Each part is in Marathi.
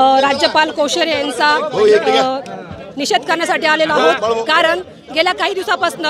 गोपाल कोशरे यांचा अ, निषेध करण्यासाठी आलेलो आहोत. कारण गेल्या काही दिवसापासून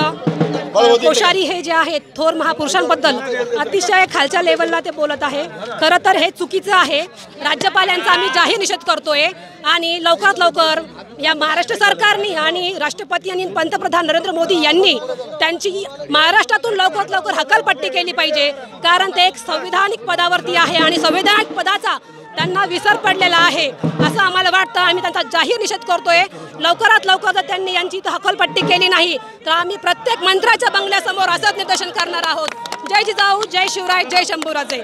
कोश्यारी हे जे आहेत थोर महापुरुषांबद्दल अतिशय खालच्या लेवलला ते बोलत आहे. खरं तर हे चुकीचं आहे. राज्यपाल यांचा आम्ही जाहीर निषेध करतोय आणि लवकरात लवकर या महाराष्ट्र सरकारने आणि राष्ट्रपती आणि पंतप्रधान नरेंद्र मोदी यांनी त्यांची महाराष्ट्रातून लवकरात लवकर हकालपट्टी केली पाहिजे. कारण ते एक संविधानिक पदावरती आहे आणि संविधानिक पदाचा त्यांना विसर पडलेला आहे. असं आम्हाला वाटतं. आम्ही त्यांचा जाहीर निषेध करतोय. लवकरात लवकर जर त्यांनी यांची हकलपट्टी केली नाही तर आम्ही प्रत्येक मंत्र्याच्या बंगल्यासमोर असंच निदर्शन करणार आहोत. जय जिजाऊ जय शिवराय जय शंभूराजे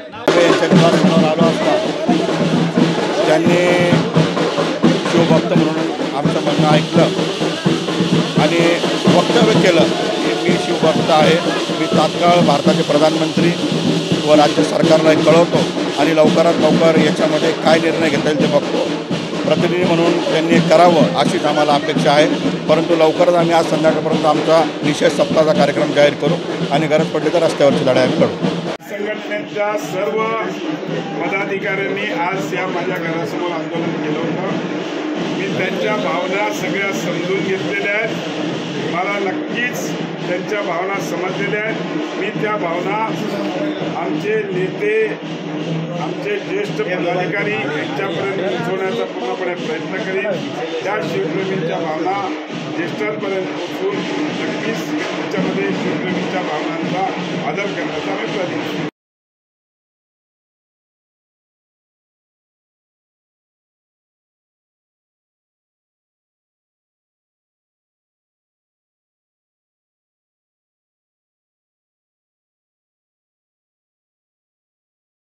त्यांनी शिवभक्त म्हणून आमचं म्हणणं ऐकलं आणि वक्तव्य केलं. की मी शिवभक्त आहे. मी तात्काळ भारताचे प्रधानमंत्री व राज्य सरकारला हे कळवतो आणि लवकरात लवकर याच्यामध्ये काय निर्णय घेता येईल ते बघतो. प्रतिनिधी म्हणून त्यांनी करावं अशीच आम्हाला अपेक्षा आहे. परंतु लवकरच आम्ही आज संध्याकाळपर्यंत आमचा निषेध सप्ताहाचा कार्यक्रम जाहीर करू आणि गरज पडली तर रस्त्यावरची लढाई आम्ही लढू संघटनेच्या सर्व पदाधिकाऱ्यांनी आज या माझ्या घरासमोर आंदोलन केलं होतं. मी त्यांच्या भावना सगळ्या समजून घेतलेल्या आहेत. मला नक्कीच त्यांच्या भावना समजलेल्या आहेत. मी त्या भावना आमचे नेते आमचे ज्येष्ठ पदाधिकारी यांच्यापर्यंत पोहोचवण्याचा पूर्णपणे प्रयत्न करीन. त्या शिवप्रेमींच्या भावना ज्येष्ठांपर्यंत पोहोचून नक्कीच त्याच्यामध्ये शिवप्रेमींच्या भावनांचा आदर करण्याचा